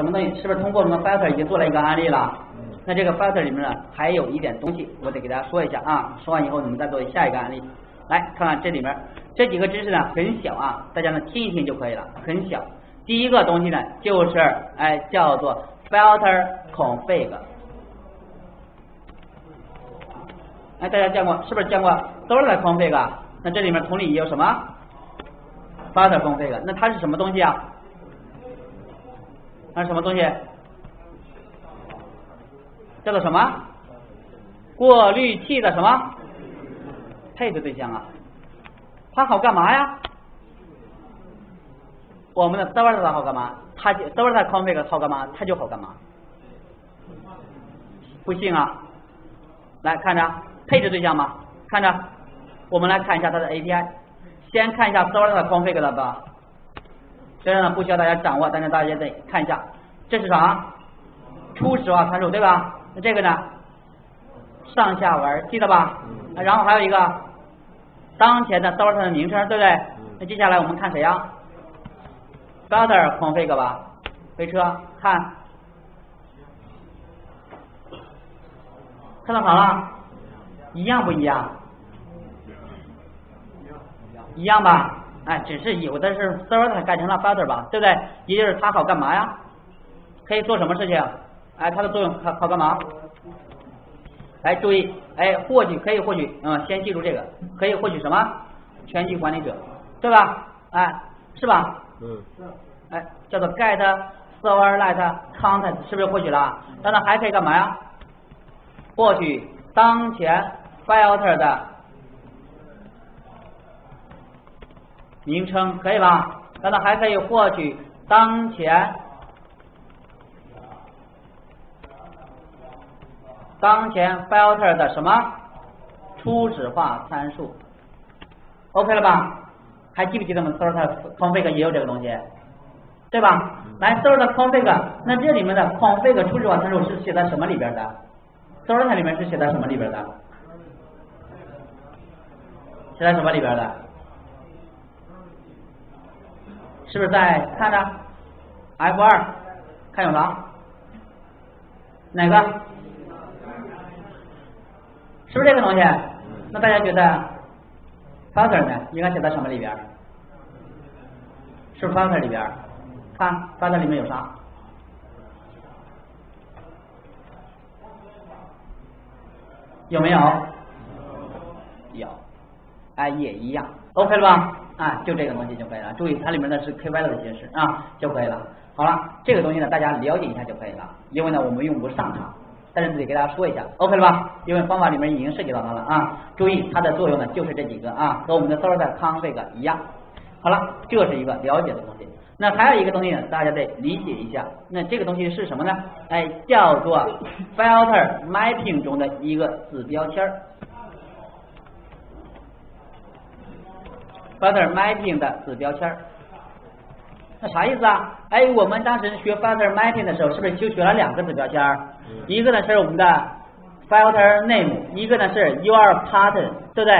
什么东西？是不是通过我们的 filter 已经做了一个案例了？那这个 filter 里面呢，还有一点东西，我得给大家说一下啊。说完以后，你们再做下一个案例。来看看这里面这几个知识呢，很小啊，大家呢听一听就可以了，很小。第一个东西呢，就是哎叫做 filter config。哎，大家见过是不是见过 filter config？那这里面同理有什么 filter config？那它是什么东西啊？那是什么东西？叫做什么？过滤器的什么？配置对象啊？它好干嘛呀？我们的 server 好干嘛？它就 server config 好干嘛？它就好干嘛？不信啊？来看着配置对象吗？看着，我们来看一下它的 API。先看一下 server config 的吧。这样呢不需要大家掌握，但是大家得看一下，这是啥？初始化参数对吧？那这个呢？上下文记得吧？然后还有一个当前的 server 的名称对不对？那接下来我们看谁呀？filter config 吧。飞车看，看到啥了？一样不一样？一样吧？哎，只是有的是 server 改成了 filter 吧，对不对？也就是它好干嘛呀？可以做什么事情？哎，它的作用好好干嘛？哎注意，哎，获取可以获取，嗯，先记住这个，可以获取什么？全局管理者，对吧？哎，是吧？嗯。哎，叫做 get servlet content，是不是获取了？当然还可以干嘛呀？获取当前 filter 的名称，可以吧？当然还可以获取当前当前 filter 的什么初始化参数？OK 了吧？还记不记得我们 sort config 也有这个东西，对吧？来，sort config，那这里面的 config 初始化参数是写在什么里边的？sort 里面是写在什么里边的？写在什么里边的？是不是在看着 F 二看有啥？哪个？是不是这个东西？那大家觉得 filter 呢？应该写在什么里边？是不是 filter 里边？看 filter 里面有啥？有没有？有，哎，也一样，OK 了吧？啊，就这个东西就可以了。注意，它里面呢是 KY 的解释啊，就可以了。好了，这个东西呢，大家了解一下就可以了。因为呢，我们用不上它，但是得给大家说一下，OK 了吧？因为方法里面已经涉及到它了啊。注意，它的作用呢就是这几个啊，和我们的 server config 一样。好了，这是一个了解的东西。那还有一个东西呢，大家得理解一下。那这个东西是什么呢？哎，叫做 filter mapping 中的一个子标签儿。Filter mapping 的子标签儿，那啥意思啊？哎，我们当时学 filter mapping 的时候，是不是就学了两个子标签儿？一个呢是我们的 filter name，一个呢是 your pattern，对不对？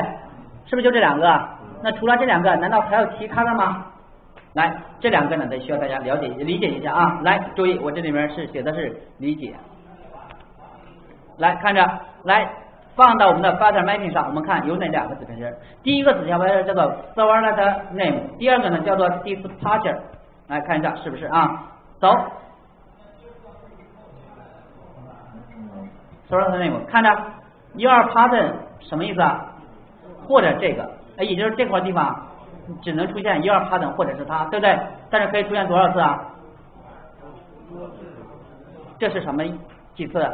是不是就这两个？那除了这两个，难道还有其他的吗？来，这两个呢，得需要大家了解理解一下啊。来，注意，我这里面是写的是理解。来看着，来。放到我们的 filter mapping 上，我们看有哪两个子标签？第一个子标签叫做 servlet name，第二个呢叫做 dispatcher。来看一下是不是啊？走，servlet name，看着 your pattern 什么意思啊？或者这个，哎，也就是这块地方只能出现 your pattern 或者是它，对不对？但是可以出现多少次啊？这是什么几次？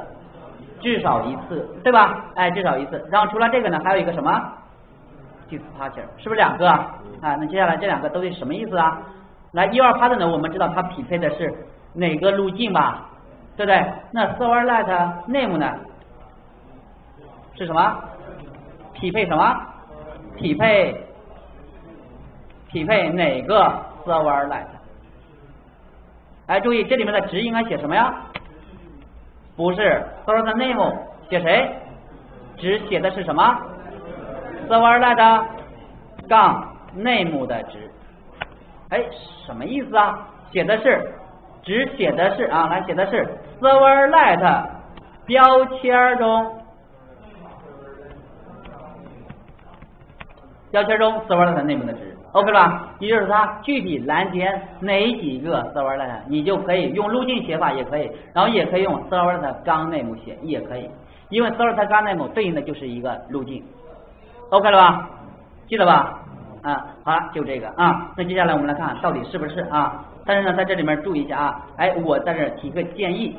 至少一次，对吧？哎，至少一次。然后除了这个呢，还有一个什么？dispatcher，是不是两个？啊，那接下来这两个都是什么意思啊？来，e 二 part 呢，我们知道它匹配的是哪个路径吧？对不对？那 servlet name 呢？是什么？匹配什么？匹配匹配哪个 Server Let？哎，注意这里面的值应该写什么呀？不是，server name 写谁？只写的是什么？serverlet 杠 name 的值。哎，什么意思啊？写的是只写的是啊，来写的是 serverlet 标签中标签中 servlet 内部的值，OK 吧？也就是它具体拦截哪几个 servlet，你就可以用路径写法也可以，然后也可以用 servlet 刚内部写也可以，因为 servlet 刚内部对应的就是一个路径，OK 了吧？记得吧？啊，好了，就这个啊。那接下来我们来看到底是不是啊？但是呢，在这里面注意一下啊，哎，我在这提个建议，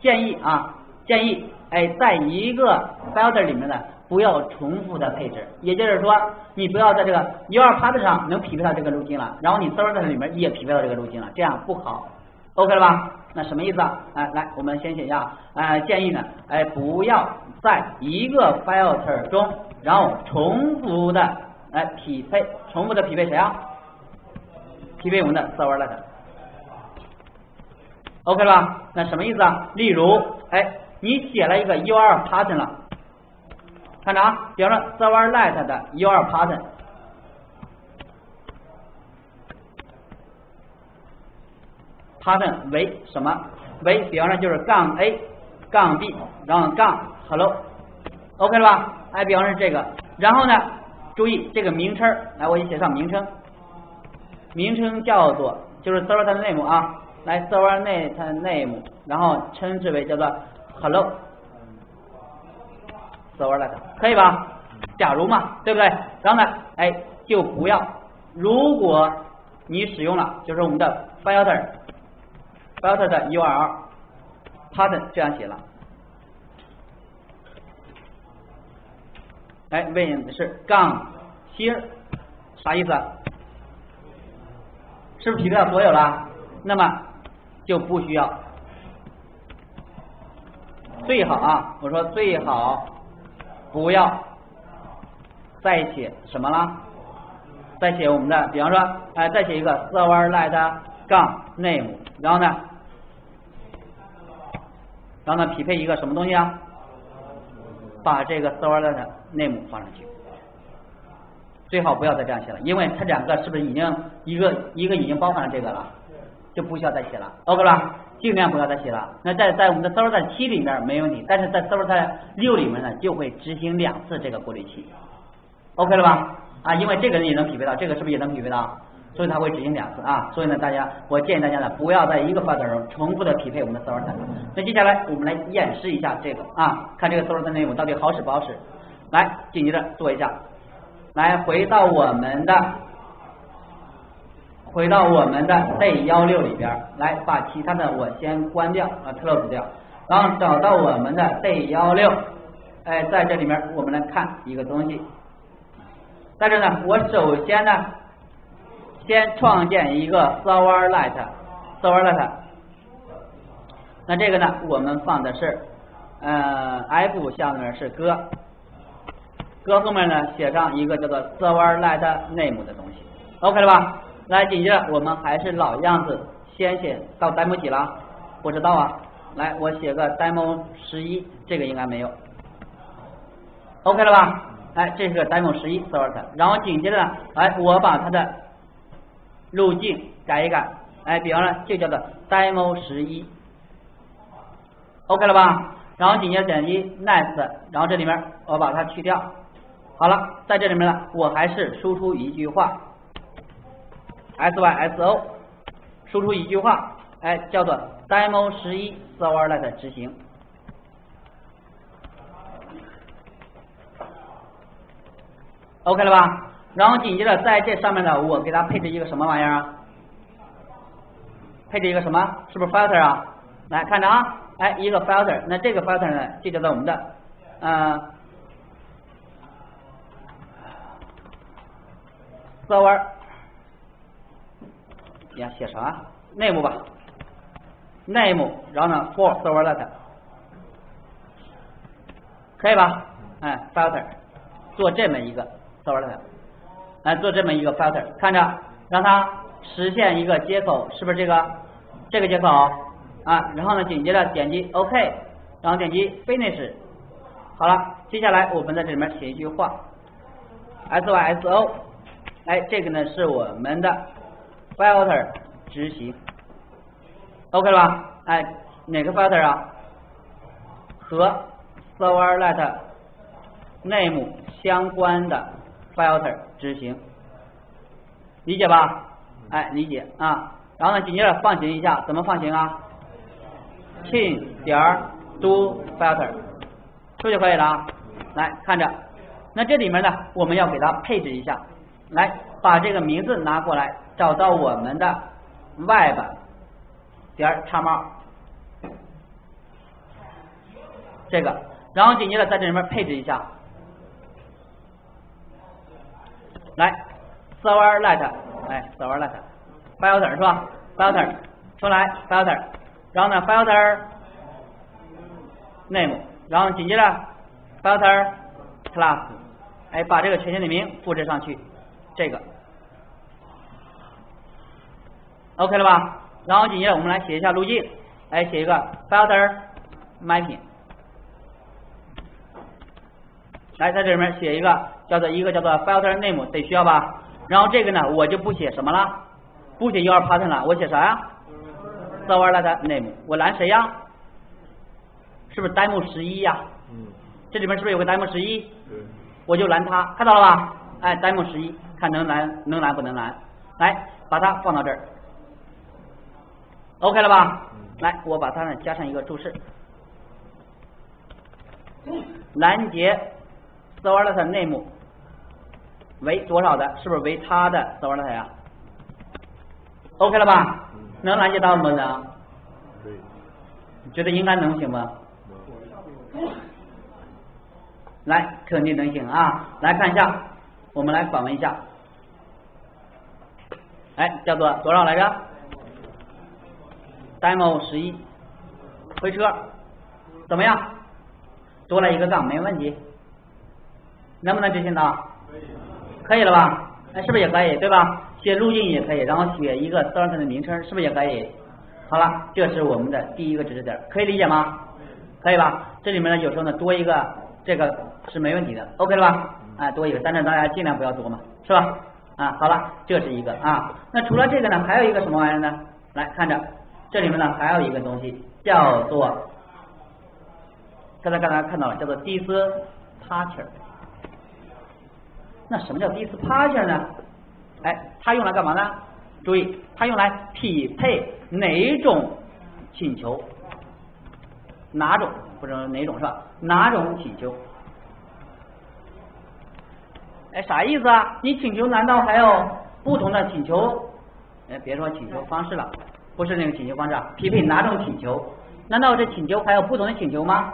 建议啊，建议，哎，在一个 filter 里面呢，不要重复的配置，也就是说，你不要在这个 URPath 上能匹配到这个路径了，然后你 server 里面也匹配到这个路径了，这样不好，OK 了吧？那什么意思啊？哎，来，我们先写一下，哎，建议呢，哎，不要在一个 filter 中，然后重复的。来匹配，重复的匹配谁啊？匹配我们的 servlet，OK 了吧？那什么意思啊？例如，哎，你写了一个 URL pattern 了，看着啊，比方说 server let 的 U R pattern，pattern 为什么？为比方说就是杠 A 杠 B，然后杠 hello，OK 了吧？哎，比方说这个，然后呢？注意这个名称，来，我给你写上名称，名称叫做就是 servlet name 啊，来 server name 的 name，然后称之为叫做 hello servlet，可以吧？假如嘛，对不对？然后呢，哎，就不要，如果你使用了，就是我们的 filter filter 的 URL pattern 这样写了。哎，问的是杠 here 啥意思？是不是匹配到所有了？那么就不需要。最好啊，我说最好不要再写什么了？再写我们的，比方说，哎，再写一个 servlet 杠 name，然后呢，然后呢，匹配一个什么东西啊？把这个 servlet name 放上去，最好不要再这样写了，因为它两个是不是已经一个一个已经包含了这个了，就不需要再写了，OK 了，尽量不要再写了。那在在我们的 servlet 七里面没问题，但是在 servlet 六里面呢，就会执行两次这个过滤器，OK 了吧？啊，因为这个也能匹配到，这个是不是也能匹配到？所以它会执行两次啊，所以呢，大家我建议大家呢，不要在一个 file 中重复的匹配我们的 servlet。那接下来我们来演示一下这个啊，看这个 servlet 内容到底好使不好使。来，紧接着做一下，来回到我们的，回到我们的 day 幺六里边，来把其他的我先关掉啊，close 掉，然后找到我们的 day 幺六，哎，在这里面我们来看一个东西，在这呢，我首先呢。先创建一个 servlet，servlet，那这个呢，我们放的是，呃，f 下面是歌，歌后面呢写上一个叫做 servlet name 的东西，OK 了吧？来，紧接着我们还是老样子，先写到 demo 几了？不知道啊，来，我写个 demo 十一，这个应该没有，OK 了吧？哎，这是个 demo 十一 servlet，然后紧接着，来，我把它的路径改一改，哎，比方说就叫做 demo 十一，OK 了吧？然后紧接着点击 next，然后这里面我把它去掉，好了，在这里面呢，我还是输出一句话。，syso，输出一句话，哎，叫做 demo 十一 servlet 执行，OK 了吧？然后紧接着在这上面呢，我给它配置一个什么玩意儿啊？配置一个什么？是不是 filter 啊？来看着啊，哎，一个 filter，那这个 filter 呢，就叫做我们的嗯，server，呀，写啥？name 吧，name，然后呢，for serverlet，可以吧？哎，filter，做这么一个 serverlet。来做这么一个 filter，看着让它实现一个接口，是不是这个？这个接口。啊？然后呢，紧接着点击 OK，然后点击 Finish，好了，接下来我们在这里面写一句话，syso，哎，这个呢是我们的 filter 执行 OK 了吧？哎，哪个 filter 啊？和 servlet name 相关的 filter 执行，理解吧？哎，理解啊。然后呢，紧接着放行一下，怎么放行啊 chin 点 do filter，是不是就可以了啊？来看着，那这里面呢，我们要给它配置一下，来把这个名字拿过来，找到我们的 web 点叉帽，这个，然后紧接着在这里面配置一下，来，server let，哎，server let。filter 是吧？filter 出来 filter，然后呢 filter name，然后紧接着 filter class，哎把这个权限的名复制上去，这个 OK 了吧？然后紧接着我们来写一下路径，来写一个 filter mapping，来在这里面写一个叫做一个叫做 filter name 得需要吧？然后这个呢我就不写什么了，不写 your pattern 了，我写啥呀？servlet name，我拦谁呀？是不是 demo 十一呀？嗯，这里面是不是有个 demo 十一？对，我就拦它，看到了吧？哎，demo 十一，看能拦能拦不能拦？来，把它放到这儿，OK 了吧？来，我把它呢加上一个注释，拦截 servlet name 为多少的？是不是为它的 servlet 呀？OK 了吧？能拦截到吗？你觉得应该能行吗？来，肯定能行啊！来看一下，我们来访问一下，哎，叫做多少来着？demo 十一，回车，怎么样？多了一个杠，没问题，能不能执行到？可以了吧？哎，是不是也可以？对吧？写路径也可以，然后写一个 server 的名称，是不是也可以？好了，这是我们的第一个指示点，可以理解吗？可以吧？这里面呢，有时候呢多一个这个是没问题的，OK 了吧？啊，多一个，但是大家尽量不要多嘛，是吧？啊，好了，这是一个啊。那除了这个呢，还有一个什么玩意儿呢？来看着，这里面呢还有一个东西叫做，刚才刚才看到了，叫做 dispatcher。那什么叫 dispatcher 呢？哎，它用来干嘛呢？注意，它用来匹配哪种请求，哪种不是哪种是吧？哪种请求？哎，啥意思啊？你请求难道还有不同的请求？哎，别说请求方式了，不是那个请求方式，啊，匹配哪种请求？难道这请求还有不同的请求吗？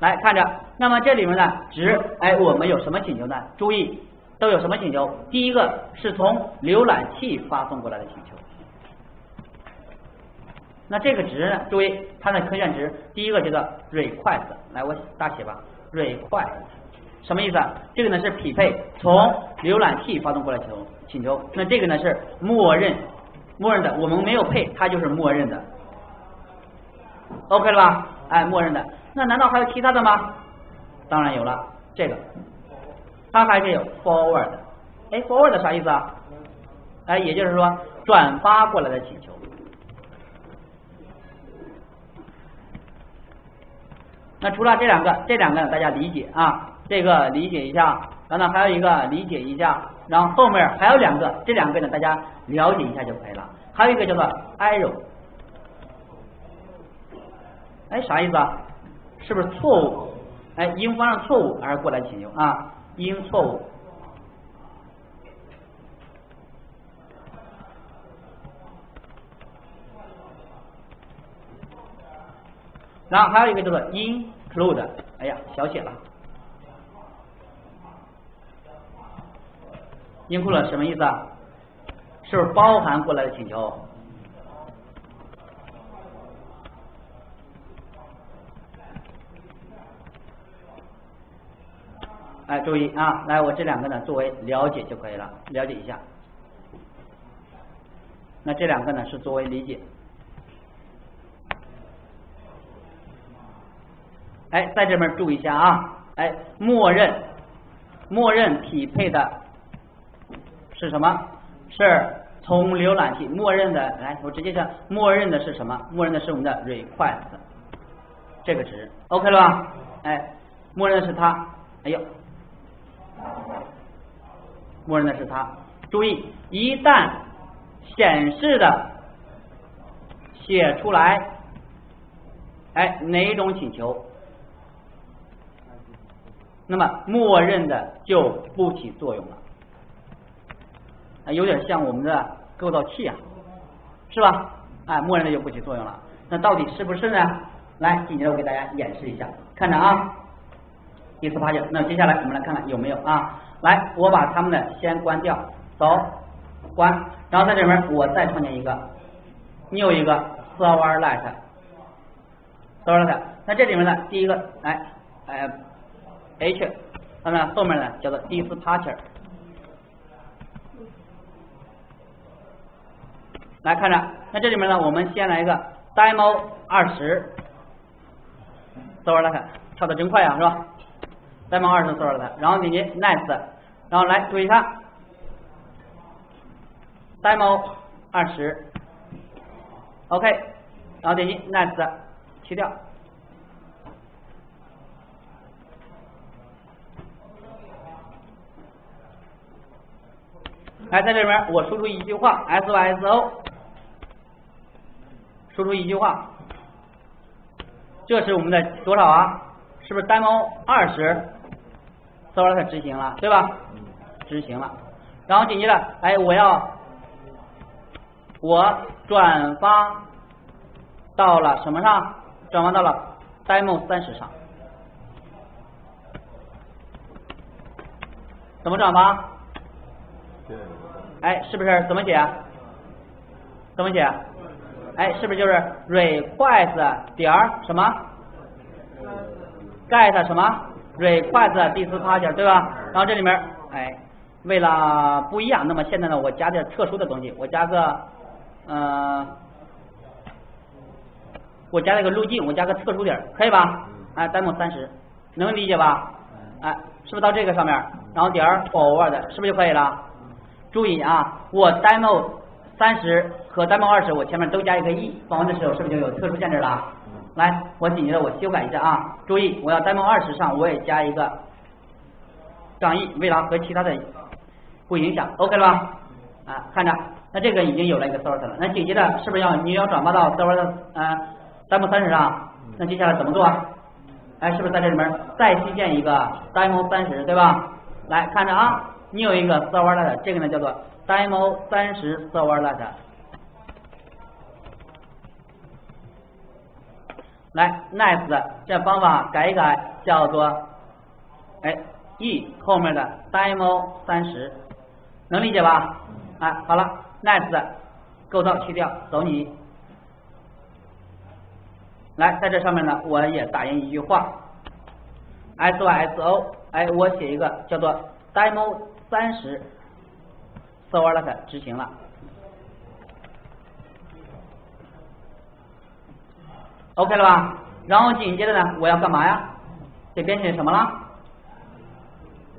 来看着，那么这里面呢，值哎，我们有什么请求呢？注意，都有什么请求？第一个是从浏览器发送过来的请求。那这个值呢？注意它的可选值，第一个叫做 request，来我大写吧，request 什么意思？这个呢是匹配从浏览器发送过来请求，请求。那这个呢是默认，默认的，我们没有配，它就是默认的。OK 了吧？哎，默认的。那难道还有其他的吗？当然有了，这个它还是有 forward。哎，forward 啥意思啊？哎，也就是说转发过来的请求。那除了这两个，这两个大家理解啊，这个理解一下，然后还有一个理解一下，然后后面还有两个，这两个呢大家了解一下就可以了。还有一个叫做 error，哎，啥意思啊？是不是错误？哎，因发生错误而过来请求啊，因错误。然后还有一个叫做 include，哎呀，小写了。Include 什么意思啊？是不是包含过来的请求？哎，注意啊，来，我这两个呢作为了解就可以了，了解一下。那这两个呢是作为理解。哎，在这边注意一下啊！哎，默认默认匹配的是什么？是从浏览器默认的来，我直接讲，默认的是什么？默认的是我们的 request 这个值，OK 了吧？哎，默认的是它，哎呦，默认的是它。注意，一旦显示的写出来，哎，哪种请求？那么默认的就不起作用了，有点像我们的构造器啊，是吧？哎，默认的就不起作用了。那到底是不是呢？来，紧接着我给大家演示一下，看着啊，第四趴就，那接下来我们来看看有没有啊？来，我把它们的先关掉，走，关，然后在这里面我再创建一个，new 一个 servlet，servlet，那这里面呢，第一个，来，哎。H，那么后面呢叫做 dispatcher，来看着，那这里面呢，我们先来一个 demo 二十，servlet，跳的真快呀，是吧？demo 二十 servlet，然后点击 nice，然后来注意看，demo 二十，OK，然后点击 nice，去掉。来，在这里面我输出一句话，S Y S O，输出一句话，这是我们的多少啊？是不是 demo 二十？server 执行了，对吧？执行了。然后紧接着，哎，我要我转发到了什么上？转发到了 demo 三十上。怎么转发？哎，是不是怎么写？怎么写？哎，是不是就是 request 点什么？get 什么？request 第四 part 对吧？然后这里面，哎，为了不一样，那么现在呢，我加点特殊的东西，我加个，嗯，我加了个路径，我加个特殊点，可以吧？哎，demo 三十，能理解吧？哎，是不是到这个上面，然后点 forward 是不是就可以了？注意啊，我 demo 三十和 demo 二十，我前面都加一个 e，访问的时候是不是就有特殊限制了？来，我紧接着我修改一下啊，注意，我要 demo 二十上我也加一个杠一为了和其他的不影响，OK 了吧？啊，看着，那这个已经有了一个 source 了，那紧接着是不是要你要转发到 server 呃 demo 三十上？那接下来怎么做啊？哎，是不是在这里面再新建一个 demo 三十，对吧？来看着啊。你有一个 servlet，这个呢叫做 demo 三十 servlet。来，nice，这方法改一改，叫做哎 e 后面的 demo 三十，能理解吧？哎，好了，nice，构造去掉，走你。来，在这上面呢，我也打印一句话，s y s o，哎，我写一个叫做 demo。三十，servlet 执行了，OK 了吧？然后紧接着呢，我要干嘛呀？得编写什么了？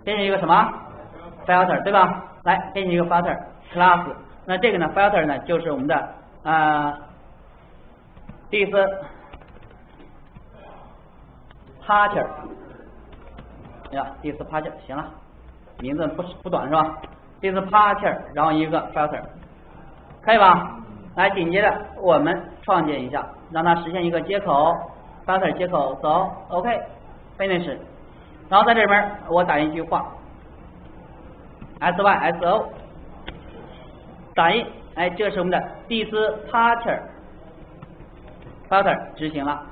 编写一个什么？filter 对吧？来，编写一个 filter class。那这个呢，filter 呢，就是我们的呃第一次 parter，呀，第一次 parter，行了。名字不不短是吧？这是 parter，然后一个 filter，可以吧？来，紧接着我们创建一下，让它实现一个接口，filter 接口走，OK，finish，然后在这边我打印一句话，s y s o，打印，哎，这是我们的第四 parter，filter 执行了。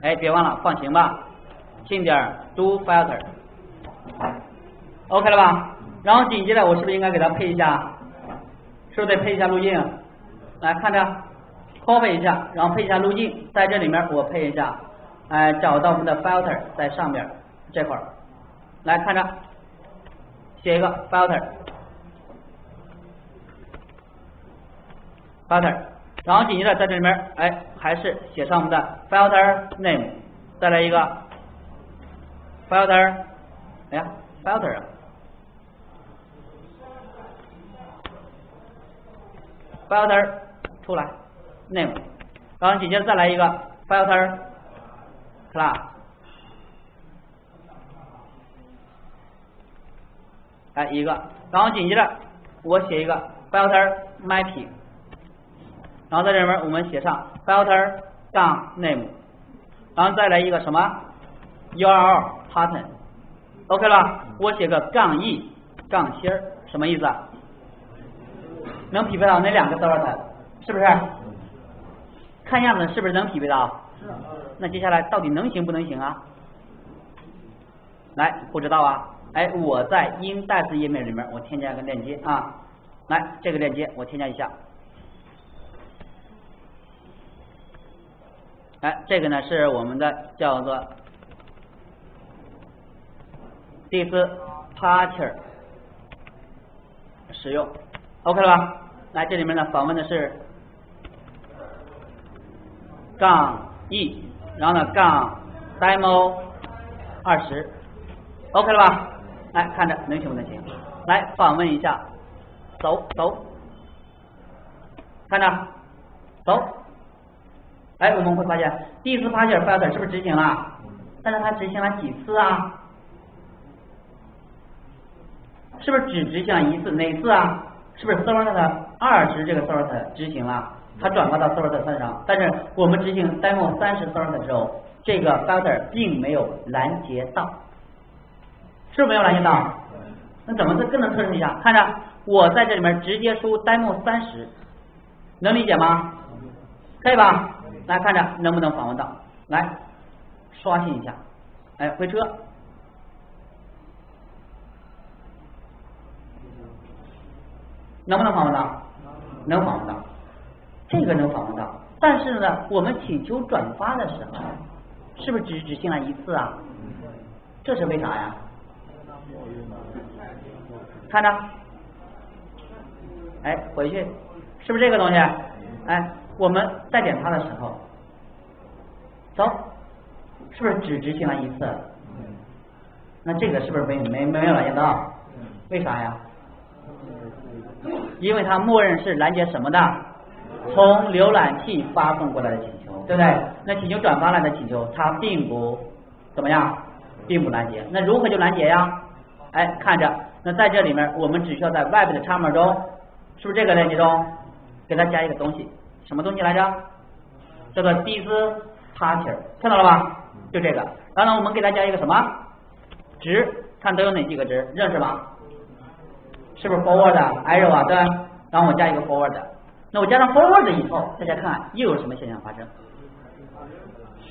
哎，别忘了放行吧，轻点，do filter OK 了吧？然后紧接着我是不是应该给它配一下？是不是得配一下路径？来看着，copy 一下，然后配一下路径，在这里面我配一下，哎，找到我们的 filter 在上边这块儿，来看着，写一个 filter，filter。然后紧接着在这里面，哎，还是写上我们的 filter name，再来一个 filter，哎呀，filter 啊，filter 出来，name，然后紧接着再来一个 filter class，哎一个，然后紧接着我写一个 filter mapping，然后在这里面我们写上 filter 杠 name，然后再来一个什么 URL pattern，OK 了，我写个杠 e 杠星儿，什么意思啊？能匹配到哪两个 sort？是不是？看样子是不是能匹配到？那接下来到底能行不能行啊？来，不知道啊？哎，我在 index 页面里面我添加一个链接啊，来这个链接我添加一下。哎，这个呢是我们的叫做 dispatcher 使用，OK 了吧？来，这里面呢访问的是杠 e，然后呢杠 demo 二十，OK 了吧？来看着能行不能行？来访问一下，走走，看着走。哎，我们会发现第一次发现 filter 是不是执行了？但是它执行了几次啊？是不是只执行了一次？哪次啊？是不是 sort 二十这个 sort 执行了？它转发到 sort 三上，但是我们执行 demo 三十 sort 的时候，这个 filter 并没有拦截到，是不是没有拦截到？那怎么这更能测试一下？看着我在这里面直接输 demo 三十，能理解吗？可以吧？来看着能不能访问到？来刷新一下，哎，回车，能不能访问到？能访问到，这个能访问到。但是呢，我们请求转发的时候，是不是只执行了一次啊？这是为啥呀？看着，哎，回去，是不是这个东西？哎，我们再点它的时候，走，是不是只执行了一次？那这个是不是没没没有拦截到？为啥呀？因为它默认是拦截什么的？从浏览器发送过来的请求，对不对？那请求转发来的请求，它并不怎么样，并不拦截。那如何就拦截呀？哎，看着，那在这里面，我们只需要在 Web 的插门中，是不是这个链接中，给它加一个东西，什么东西来着？叫做 dispatcher，看到了吧？就这个。然后呢，我们给它加一个什么值？看都有哪几个值？认识吗？是不是 forward、arrow 啊？对。然后我加一个 forward。那我加上 forward 以后，大家看又有什么现象发生？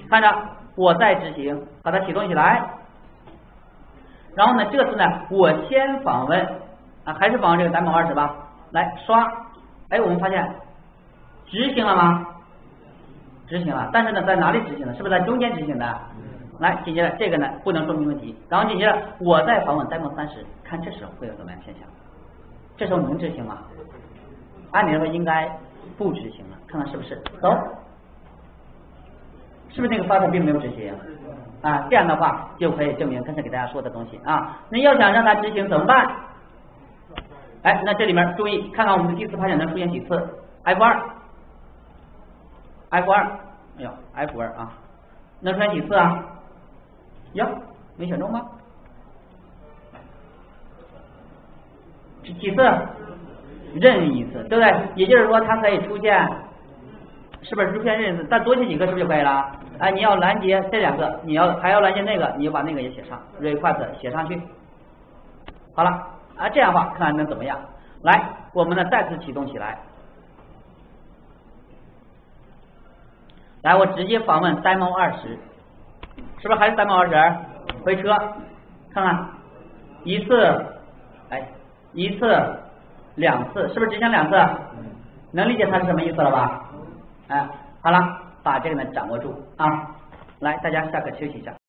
看着，我在执行，把它启动起来。然后呢，这次呢，我先访问啊，还是访问这个 demo 二十吧。来刷，哎，我们发现执行了吗？执行了，但是呢，在哪里执行的？是不是在中间执行的？来，紧接着这个呢，不能说明问题。然后紧接着我再访问 demo 三十，看这时候会有怎么样现象？这时候能执行吗？按理说应该不执行了，看看是不是？走，是不是那个发送并没有执行？啊，这样的话就可以证明刚才给大家说的东西啊。那要想让它执行怎么办？哎，那这里面注意看看我们的第四发现能出现几次？F 二，F 二，哎呦，F 二啊，能出现几次啊？哟，没选中吗？几次？任意一次，对不对？也就是说，它可以出现，是不是出现任意次？但多写几个是不是就可以了？哎，你要拦截这两个，你要还要拦截那个，你就把那个也写上，request 写上去。好了，啊，这样的话看看能怎么样？来，我们呢再次启动起来。来，我直接访问 demo 二十，是不是还是 demo 二十？回车，看看一次，哎，一次。两次是不是只讲两次？能理解它是什么意思了吧？哎，好了，把这个呢掌握住啊！来，大家下课休息一下。